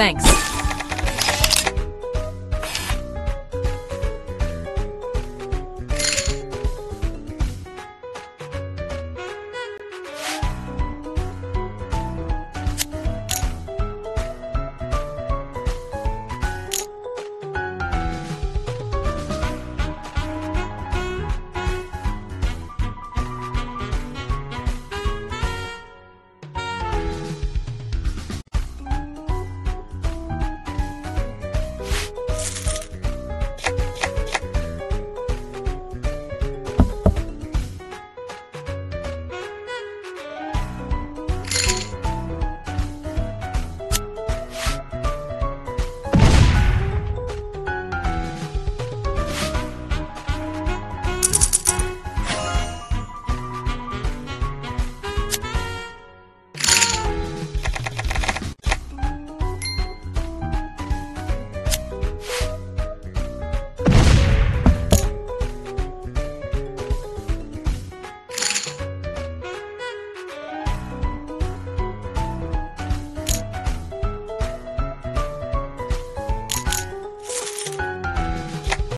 Thanks.